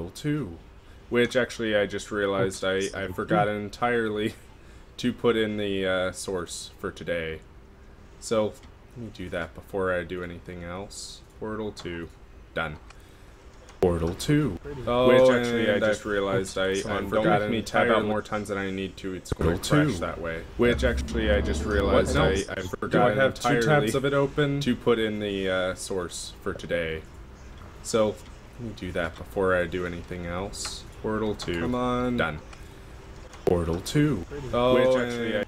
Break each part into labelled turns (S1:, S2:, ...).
S1: Portal 2. Which actually I just realized I, I forgot entirely to put in the uh, source for today. So let me do that before I do anything else. Portal 2. Done. Portal 2.
S2: Oh,
S1: which actually I just realized I,
S2: so
S1: I
S2: I'm
S1: forgot
S2: forgotten
S1: me tab out more times than I need to. It's going to crash that way. Which actually I just realized
S2: What
S1: I,
S2: else?
S1: I
S2: Do
S1: forgot
S2: I have two tabs of it open?
S1: to put in the uh, source for today. So let me do that before I do anything else. Portal 2.
S2: Come on.
S1: Done. Portal 2.
S2: Oh,
S1: which actually I...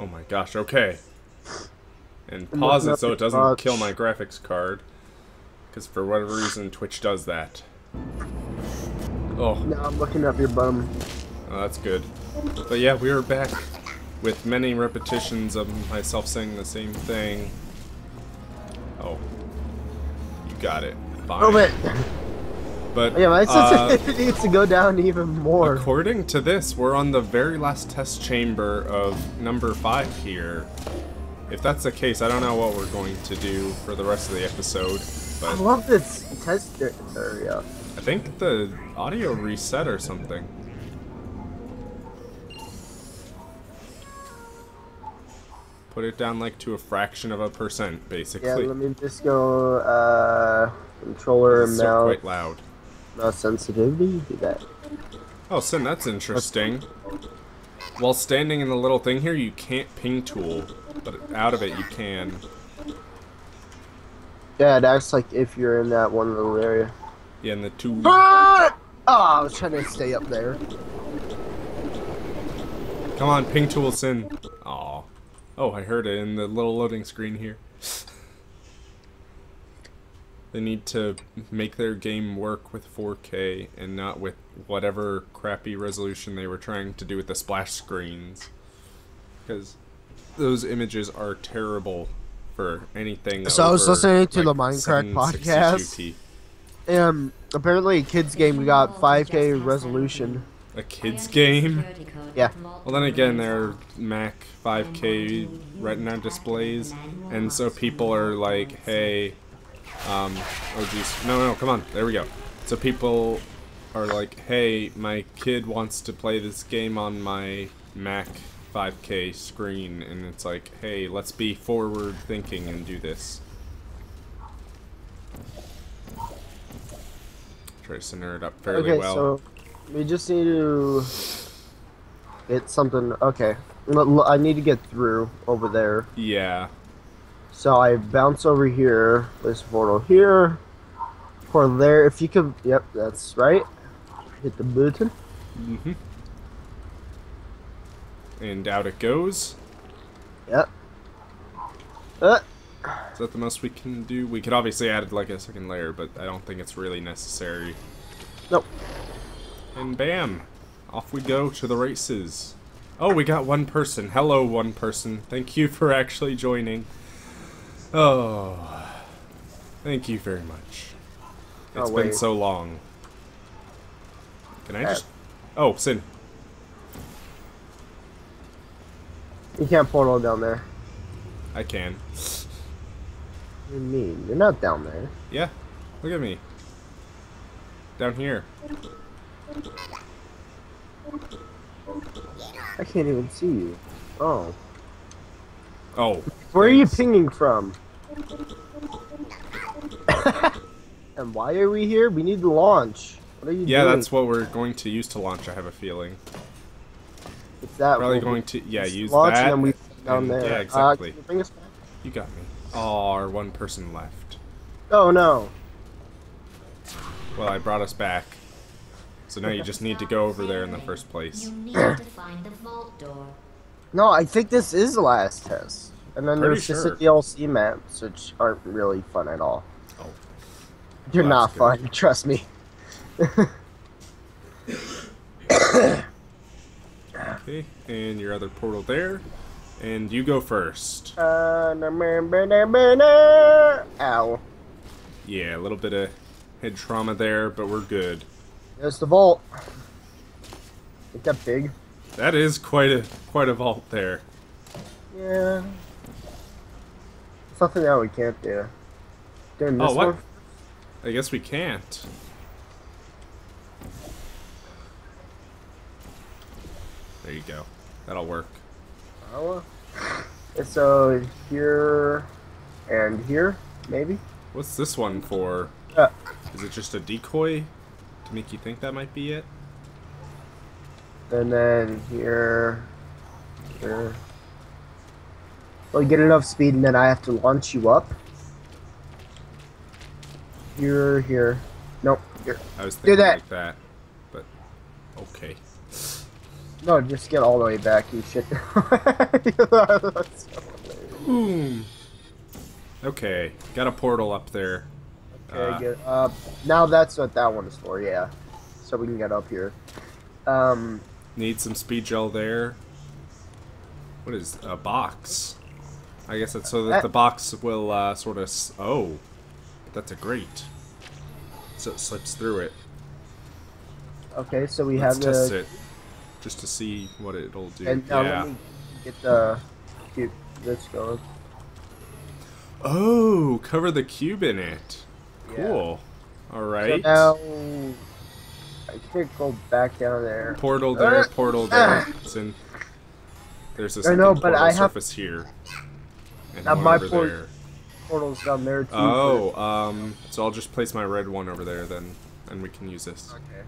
S1: Oh my gosh, okay. And pause it so it doesn't
S3: crotch.
S1: kill my graphics card. Because for whatever reason, Twitch does that. Oh,
S3: Now I'm looking up your bum.
S1: Oh, that's good. But yeah, we are back with many repetitions of myself saying the same thing. Oh. You got it. Fine.
S3: Oh, but
S1: But,
S3: yeah, my
S1: uh,
S3: sensitivity needs to go down even more.
S1: according to this, we're on the very last test chamber of number 5 here. If that's the case, I don't know what we're going to do for the rest of the episode.
S3: I love this test area.
S1: I think the audio reset or something. Put it down like to a fraction of a percent, basically.
S3: Yeah, let me just go, uh, controller
S1: It's still quite loud.
S3: mouse sensitivity, do that.
S1: Oh, Sin, that's interesting. While standing in the little thing here, you can't ping tool, but out of it you can.
S3: Yeah, it acts like if you're in that one little area.
S1: Yeah, in the two.
S3: Ah! Oh, I was trying to stay up there.
S1: Come on, ping tool, Sin. Oh, I heard it in the little loading screen here. They need to make their game work with 4K and not with whatever crappy resolution they were trying to do with the splash screens. Because those images are terrible for anything.
S3: So I was listening to the Minecraft podcast. Um, apparently, a kids game we got 5K resolution.
S1: A kids game?
S3: Yeah.
S1: Well, then again, they're Mac 5K Retina displays, and so people are like, "Hey, um, oh geez, no, no, come on, there we go." So people are like, "Hey, my kid wants to play this game on my Mac 5K screen," and it's like, "Hey, let's be forward thinking and do this." Try to center it up fairly
S3: okay,
S1: well.
S3: so we just need to get something. Okay, I need to get through over there.
S1: yeah.
S3: So I bounce over here. This portal here. Portal there. If you could, yep, that's right. Hit the button.
S1: Mm-hmm. And out it goes.
S3: Yep. Uh,
S1: Is that the most we can do? We could obviously add like a second layer, but I don't think it's really necessary.
S3: nope.
S1: And bam! Off we go to the races. Oh, we got one person. Hello, one person. Thank you for actually joining. Oh. Thank you very much.
S3: Oh,
S1: It's been so long. Can I
S3: Uh,
S1: just... Oh, Sin.
S3: You can't portal down there.
S1: I can.
S3: What do you mean? You're not down there.
S1: Yeah. Look at me. Down here.
S3: I can't even see you. Oh.
S1: Oh.
S3: Where are you
S1: thanks.
S3: pinging from? and why are we here? We need to launch. What are you doing?
S1: Yeah,
S3: doing?
S1: that's what we're going to use to launch, I have a feeling.
S3: It's that
S1: Probably going to, yeah, use
S3: launch
S1: that.
S3: and we down
S1: and-
S3: there.
S1: Yeah,
S3: Uh,
S1: exactly.
S3: can you bring us back?
S1: You got me. Oh, our one person left.
S3: Oh no.
S1: Well, I brought us back. So now you just need to go over there in the first place.
S4: You need to find the vault door.
S3: No, I think this is the last test. And then
S1: Pretty
S3: there's just
S1: sure.
S3: the DLC maps, which aren't really fun at all.
S1: Oh.
S3: They're
S1: Well,
S3: not
S1: that's
S3: fun, trust me.
S1: Okay, and your other portal there. And you go first.
S3: Uh, Ow.
S1: Yeah, a little bit of head trauma there, but we're good.
S3: There's the vault. Ain't that big?
S1: That is quite a quite a vault there.
S3: Yeah. Something that we can't do. Doing oh, this
S1: oh, what?
S3: one?
S1: I guess we can't. There you go. That'll work.
S3: Oh. Uh, so here and here, maybe?
S1: What's this one for?
S3: Uh.
S1: Is it just a decoy? Make you think that might be it?
S3: and then here, here. Well, you get enough speed, and then I have to launch you up. Here, here. Nope. Here.
S1: I was
S3: Do that.
S1: like that, but okay.
S3: No, just get all the way back, you shit.
S1: Boom. Hmm. Okay, got a portal up there.
S3: Okay,
S1: Uh,
S3: good. Uh, now that's what that one is for, yeah. So we can get up here. Um,
S1: Need some speed gel there. What is a box? I guess it's so that
S3: Uh,
S1: the box will uh, sort of. S- oh, that's a grate. So it slips through it.
S3: okay, so we
S1: Let's
S3: have
S1: test
S3: the.
S1: it, just to see what it'll do.
S3: And now
S1: yeah.
S3: let me get the. Get this going.
S1: Oh, cover the cube in it.
S3: Yeah.
S1: Cool. All
S3: So
S1: right.
S3: now. I can't go back down there.
S1: Portal there,
S3: Uh,
S1: portal there. It's in. There's second
S3: know, but I have-
S1: surface here. And one
S3: my port-
S1: there.
S3: Portal's down there too.
S1: Oh, um, so I'll just place my red one over there then, and we can use this.
S3: Okay.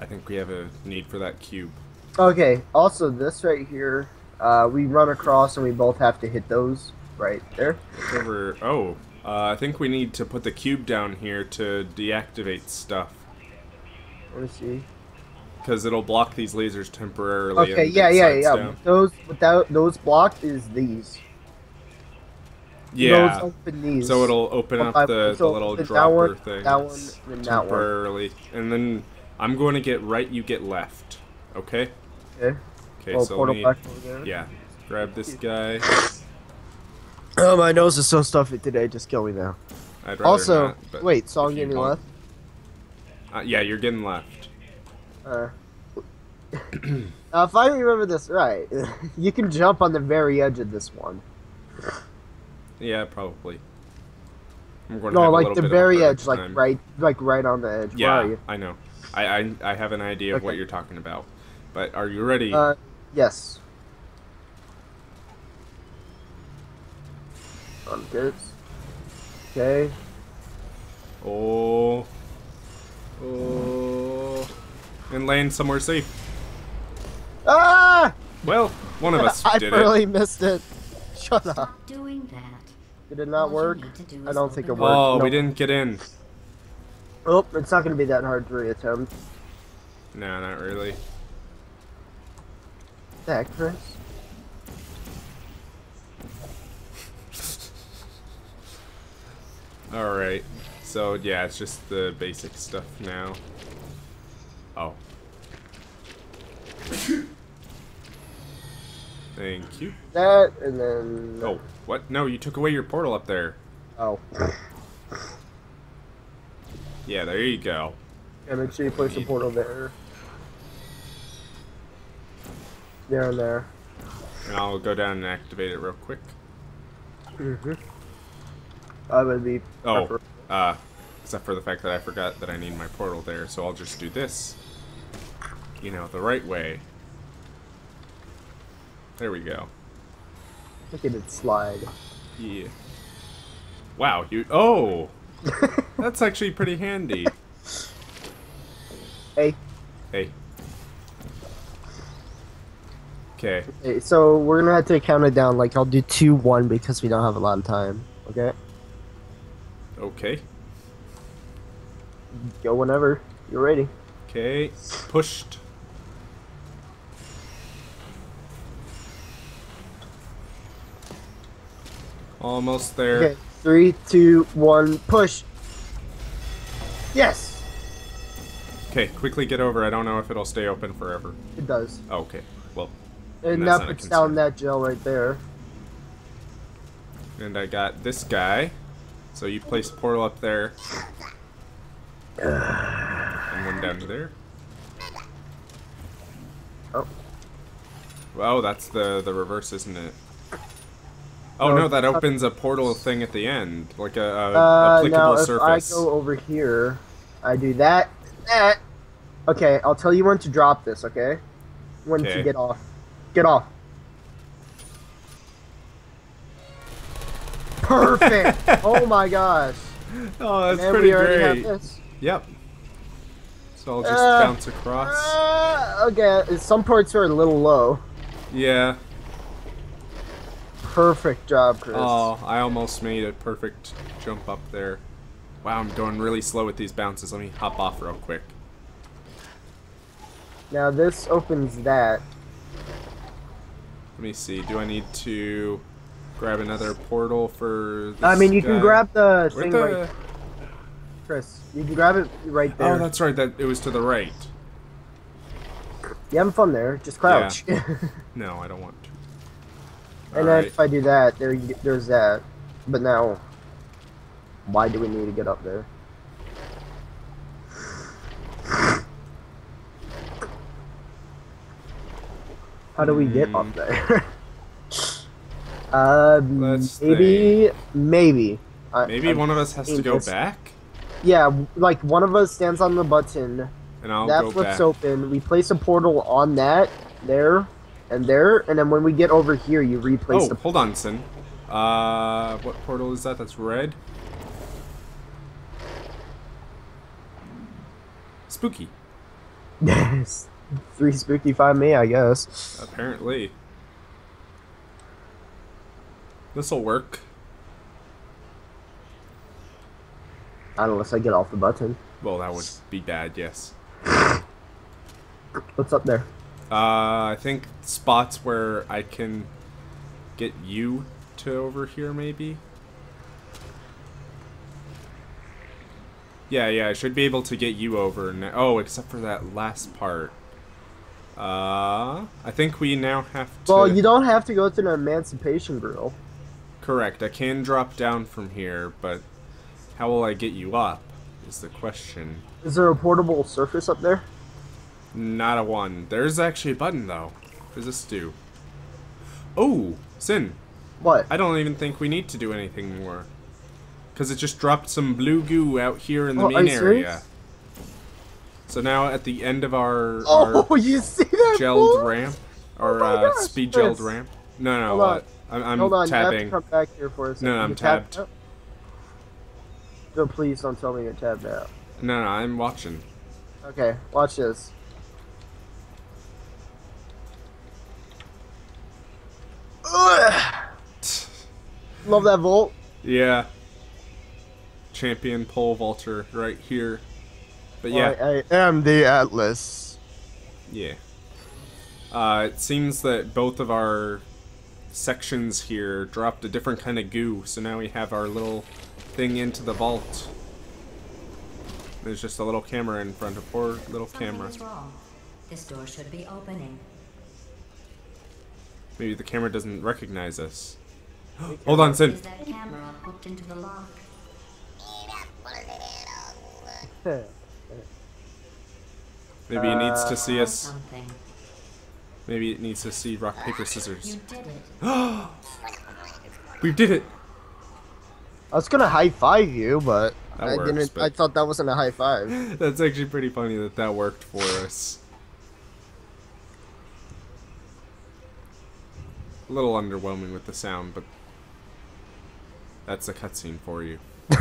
S1: I think we have a need for that cube.
S3: Okay. Also, this right here, uh, we run across and we both have to hit those right there.
S1: It's over. Oh, uh, I think we need to put the cube down here to deactivate stuff.
S3: Let me see.
S1: Because it'll block these lasers temporarily.
S3: Okay. Yeah. Yeah. Yeah.
S1: down.
S3: Those without those blocked is these.
S1: Yeah.
S3: Those open these.
S1: So it'll open up the, the little
S3: the-
S1: dropper
S3: one,
S1: thing.
S3: That one, then that one.
S1: temporarily. And then I'm going to get right, you get left. Okay?
S3: Okay.
S1: Okay,
S3: Oh,
S1: so let me,
S3: back over there.
S1: yeah, grab this guy.
S3: Oh, my nose is so stuffy today. Just kill me now.
S1: I'd rather
S3: Also,
S1: not,
S3: wait. So I'm getting
S1: want-
S3: left.
S1: Uh, yeah, you're getting left.
S3: Uh, uh, if I remember this right, you can jump on the very edge of this one.
S1: Yeah, probably. I'm going
S3: No,
S1: have
S3: like the
S1: bit of a
S3: very
S1: harder
S3: edge, like
S1: time.
S3: right, like right on the edge.
S1: Yeah. I know. I, I I have an idea of what you're talking about. But are you ready?
S3: Uh, yes. On good. Okay.
S1: oh. Oh. And land somewhere safe.
S3: Ah!
S1: Well, one of us
S3: I
S1: did
S3: barely missed it. Shut up.
S4: Stop doing that.
S3: Did it not
S4: All
S3: work?
S4: do
S3: I don't think it worked.
S1: Oh,
S3: No.
S1: we didn't get in.
S3: Oh, it's not gonna be that hard to reattempt.
S1: No, not really.
S3: That Chris.
S1: Alright. So, yeah, it's just the basic stuff now. Oh. Thank you.
S3: That and then.
S1: Oh, what? No, you took away your portal up there.
S3: Oh.
S1: Yeah, there you go.
S3: Yeah, make sure you place the portal there. There and there.
S1: And I'll go down and activate it real quick.
S3: Mm-hmm. That would be.
S1: Oh, uh, except for the fact that I forgot that I need my portal there, so I'll just do this. You know, the right way. There we go.
S3: Look at it slide.
S1: Yeah. Wow, you. Oh! That's actually pretty handy.
S3: Hey,
S1: Hey. Okay.
S3: hey, so we're gonna have to count it down. Like I'll do two, one because we don't have a lot of time. Okay,
S1: Okay.
S3: go whenever you're ready.
S1: Okay. Pushed. Almost there.
S3: Okay, three, two, one, push. Yes,
S1: Okay, quickly get over. I don't know if it'll stay open forever.
S3: it does.
S1: Oh, okay. Well,
S3: And
S1: that's
S3: that puts down that gel right there.
S1: and I got this guy. So you place portal up there. and one down there.
S3: Oh.
S1: Oh, that's the the reverse, isn't it? Oh
S3: No,
S1: no, that opens a portal thing at the end, like a, a
S3: Uh,
S1: applicable
S3: now if
S1: surface.
S3: I go over here, I do that, that. Okay, I'll tell you when to drop this. Okay. when
S1: Okay.
S3: you get off. Get off. Perfect. oh my gosh.
S1: Oh, that's
S3: And
S1: pretty great. Yep. So I'll just
S3: Uh,
S1: bounce across.
S3: Uh, okay, some parts are a little low.
S1: yeah.
S3: Perfect job, Chris.
S1: Oh, I almost made a perfect jump up there. Wow, I'm going really slow with these bounces. Let me hop off real quick.
S3: Now this opens that.
S1: Let me see. Do I need to grab another portal for
S3: I mean, you
S1: guy?
S3: can grab the
S1: Where'd
S3: thing
S1: the...
S3: right, Chris. You can grab it right there.
S1: Oh, that's right. That it was to the right.
S3: You having fun there? Just crouch.
S1: No, I don't want to.
S3: and then
S1: Alright.
S3: if I do that, there, there's that. But now, why do we need to get up there? How do we get
S1: Hmm.
S3: up there? uh,
S1: Let's
S3: maybe, maybe. I-
S1: Maybe
S3: I'm
S1: one of us has to go back,
S3: Yeah, like one of us stands on the button.
S1: and I'll
S3: that
S1: go
S3: flips
S1: back.
S3: open. We place a portal on that, there, and there, and then when we get over here, you replace
S1: Oh,
S3: the.
S1: hold on, Sin. Uh, what portal is that? That's red. Spooky, Yes.
S3: Three spooky five me, I guess.
S1: apparently. This'll work.
S3: Unless I get off the button.
S1: Well, that would be bad, yes.
S3: What's up there?
S1: Uh, I think spots where I can get you to over here, maybe? Yeah, yeah, I should be able to get you over. Now. Oh, except for that last part. Uh, I think we now have to...
S3: Well, you don't have to go to the Emancipation Grill.
S1: Correct, I can drop down from here, but how will I get you up, is the question.
S3: Is there a portable surface up there?
S1: Not a one. There's actually a button, though. What does this do? Oh, Sin.
S3: What?
S1: I don't even think we need to do anything more. Because it just dropped some blue goo out here in the
S3: Oh,
S1: main area.
S3: serious?
S1: So now at the end of our, our
S3: Oh, you see that?
S1: gelled
S3: fool?
S1: ramp, or
S3: my
S1: uh,
S3: gosh,
S1: speed gelled ramp. No, no, uh,
S3: on.
S1: I'm, I'm
S3: Hold on, you have to come back here for a second.
S1: No, no, I'm
S3: You out? No, please don't tell me you're tapped out.
S1: No, no, I'm watching.
S3: Okay, watch this. Ugh. Love that volt.
S1: Yeah. Champion pole vaulter right here. But yeah,
S3: I, I am the Atlas.
S1: yeah. Uh, it seems that both of our sections here dropped a different kind of goo, so now we have our little thing into the vault. There's just a little camera in front of poor little camera.
S4: Is wrong. This door should be opening.
S1: Maybe the camera doesn't recognize us. Hold on, Sin.
S4: Is that camera hooked into the lock?
S1: Maybe it needs to see us.
S4: Something.
S1: Maybe it needs to see rock, paper,
S4: You
S1: scissors.
S4: did it.
S1: We did it!
S3: I was gonna high five you, but
S1: That
S3: I
S1: works,
S3: didn't.
S1: but-
S3: I thought that wasn't a high five.
S1: That's actually pretty funny that that worked for us. A little underwhelming with the sound, but that's a cutscene for you.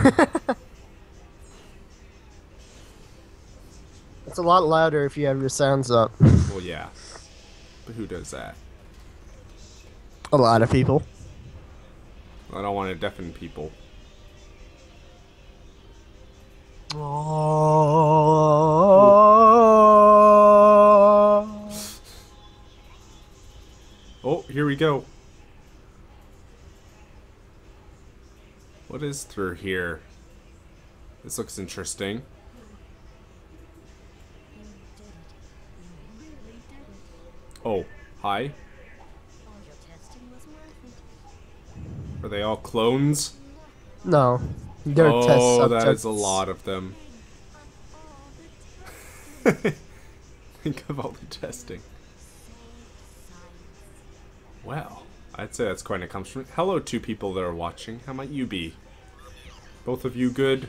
S3: It's a lot louder if you have your sounds up.
S1: Well, yeah. But who does that?
S3: A lot of people.
S1: I don't want to deafen people. Oh, here we go. What is through here? This looks interesting. Oh, hi. Are they all clones?
S3: No, they're oh, test
S1: oh,
S3: subjects.
S1: that is a lot of them. Think of all the testing. Well, I'd say that's quite an accomplishment. Hello, two people that are watching. How might you be? Both of you good?